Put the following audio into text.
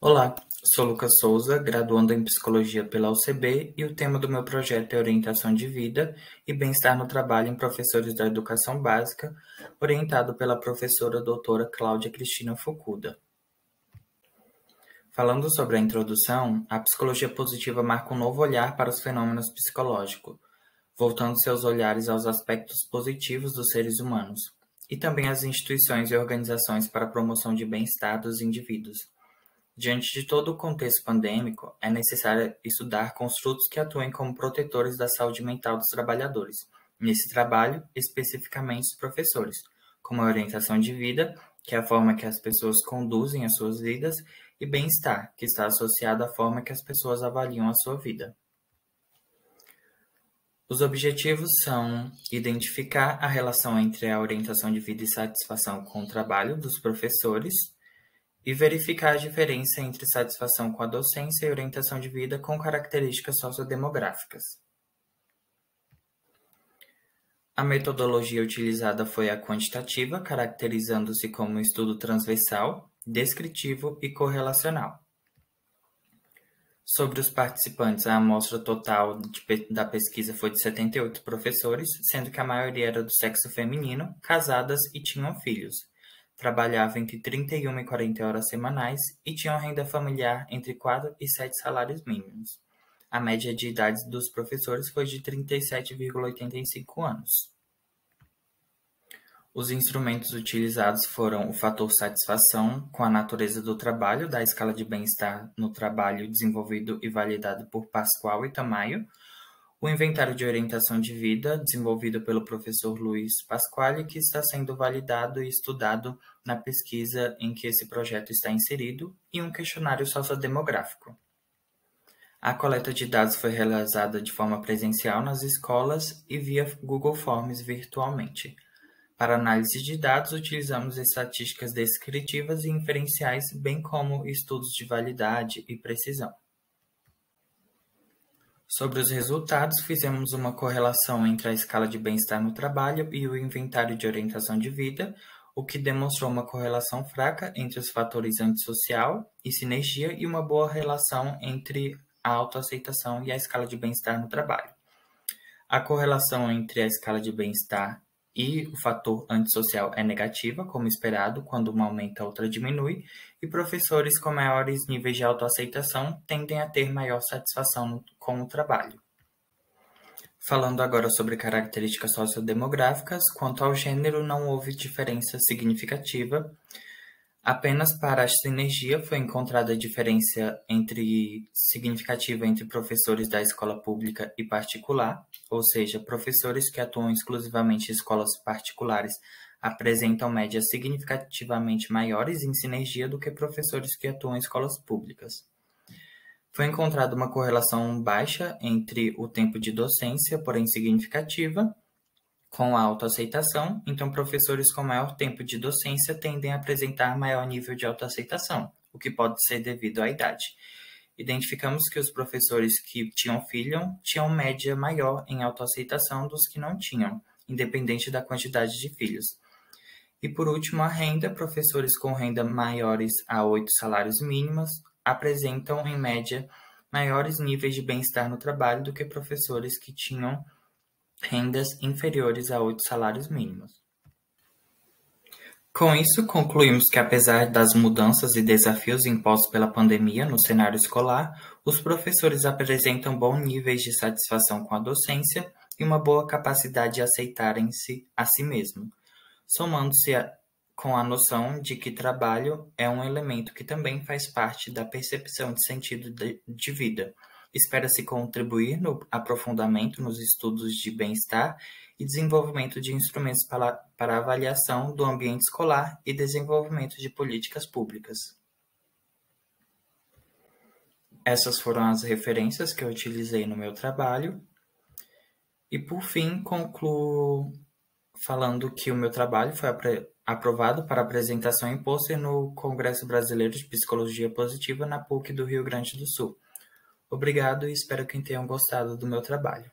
Olá, sou Lucas Souza, graduando em Psicologia pela UCB e o tema do meu projeto é Orientação de Vida e Bem-Estar no Trabalho em Professores da Educação Básica, orientado pela professora doutora Cláudia Cristina Fukuda. Falando sobre a introdução, a psicologia positiva marca um novo olhar para os fenômenos psicológicos, voltando seus olhares aos aspectos positivos dos seres humanos, e também às instituições e organizações para a promoção de bem-estar dos indivíduos Diante de todo o contexto pandêmico, é necessário estudar construtos que atuem como protetores da saúde mental dos trabalhadores, nesse trabalho, especificamente os professores, como a orientação de vida, que é a forma que as pessoas conduzem as suas vidas, e bem-estar, que está associado à forma que as pessoas avaliam a sua vida. Os objetivos são identificar a relação entre a orientação de vida e satisfação com o trabalho dos professores, e verificar a diferença entre satisfação com a docência e orientação de vida com características sociodemográficas. A metodologia utilizada foi a quantitativa, caracterizando-se como um estudo transversal, descritivo e correlacional. Sobre os participantes, a amostra total de, da pesquisa foi de 78 professores, sendo que a maioria era do sexo feminino, casadas e tinham filhos, trabalhava entre 31 e 40 horas semanais e tinham renda familiar entre 4 e 7 salários mínimos. A média de idade dos professores foi de 37,85 anos. Os instrumentos utilizados foram o fator satisfação com a natureza do trabalho da escala de bem-estar no trabalho desenvolvido e validado por Pascoal e Tamayo, o inventário de orientação de vida, desenvolvido pelo professor Luiz Pasquale, que está sendo validado e estudado na pesquisa em que esse projeto está inserido, e um questionário sociodemográfico. A coleta de dados foi realizada de forma presencial nas escolas e via Google Forms virtualmente. Para análise de dados, utilizamos estatísticas descritivas e inferenciais, bem como estudos de validade e precisão. Sobre os resultados, fizemos uma correlação entre a escala de bem-estar no trabalho e o inventário de orientação de vida, o que demonstrou uma correlação fraca entre os fatores antissocial e sinergia e uma boa relação entre a autoaceitação e a escala de bem-estar no trabalho. A correlação entre a escala de bem-estar e o fator antissocial é negativa, como esperado, quando uma aumenta, a outra diminui, e professores com maiores níveis de autoaceitação tendem a ter maior satisfação com o trabalho. Falando agora sobre características sociodemográficas, quanto ao gênero, não houve diferença significativa Apenas para a sinergia foi encontrada a diferença entre significativa entre professores da escola pública e particular, ou seja, professores que atuam exclusivamente em escolas particulares apresentam médias significativamente maiores em sinergia do que professores que atuam em escolas públicas. Foi encontrada uma correlação baixa entre o tempo de docência, porém significativa, com a autoaceitação, então professores com maior tempo de docência tendem a apresentar maior nível de autoaceitação, o que pode ser devido à idade. Identificamos que os professores que tinham filho tinham média maior em autoaceitação dos que não tinham, independente da quantidade de filhos. E por último, a renda, professores com renda maiores a oito salários mínimos apresentam, em média, maiores níveis de bem-estar no trabalho do que professores que tinham rendas inferiores a oito salários mínimos. Com isso, concluímos que, apesar das mudanças e desafios impostos pela pandemia no cenário escolar, os professores apresentam bons níveis de satisfação com a docência e uma boa capacidade de aceitarem-se a si mesmos, somando-se com a noção de que trabalho é um elemento que também faz parte da percepção de sentido de, de vida Espera-se contribuir no aprofundamento nos estudos de bem-estar e desenvolvimento de instrumentos para, para avaliação do ambiente escolar e desenvolvimento de políticas públicas. Essas foram as referências que eu utilizei no meu trabalho. E por fim, concluo falando que o meu trabalho foi aprovado para apresentação em pôster no Congresso Brasileiro de Psicologia Positiva na PUC do Rio Grande do Sul. Obrigado e espero que tenham gostado do meu trabalho.